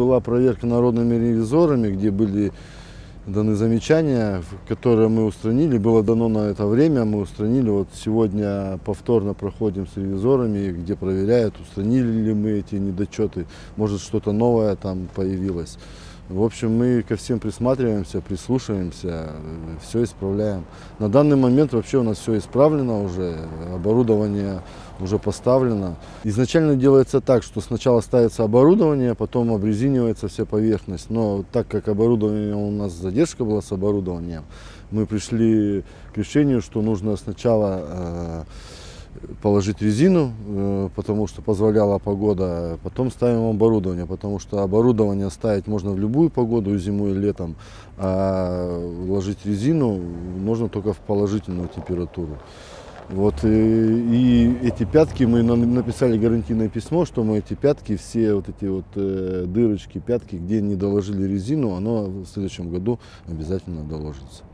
была проверка народными ревизорами, где были даны замечания, которые мы устранили. Было дано на это время, мы устранили. Вот сегодня повторно проходим с ревизорами, где проверяют, устранили ли мы эти недочеты, может что-то новое там появилось. В общем, мы ко всем присматриваемся, прислушиваемся, все исправляем. На данный момент вообще у нас все исправлено уже, оборудование уже поставлено. Изначально делается так, что сначала ставится оборудование, потом обрезинивается вся поверхность. Но так как оборудование у нас задержка была с оборудованием, мы пришли к решению, что нужно сначала э, положить резину, э, потому что позволяла погода. Потом ставим оборудование, потому что оборудование ставить можно в любую погоду, и зимой, и летом. А ложить резину можно только в положительную температуру. Вот, и, и эти пятки, мы написали гарантийное письмо, что мы эти пятки, все вот эти вот э, дырочки, пятки, где не доложили резину, оно в следующем году обязательно доложится.